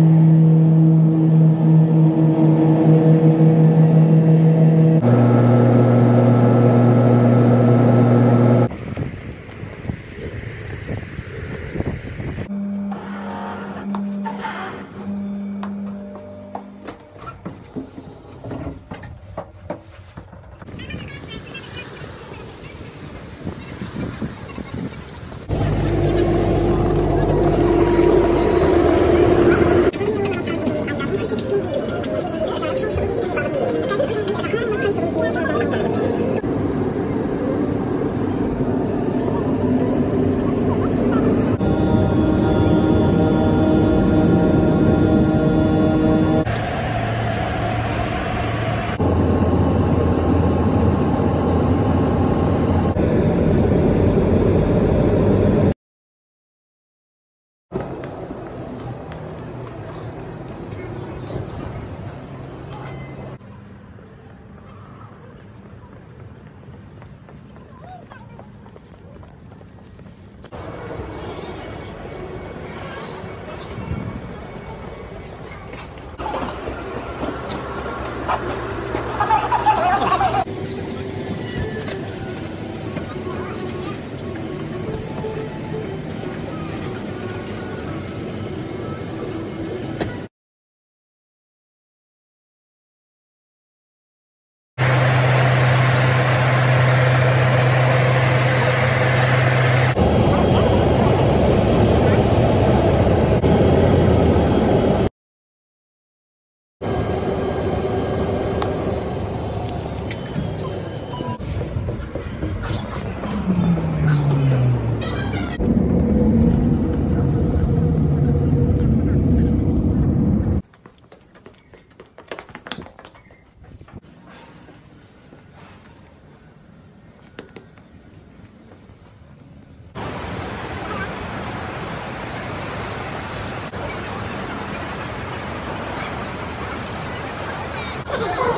Mm-hmm. Oh,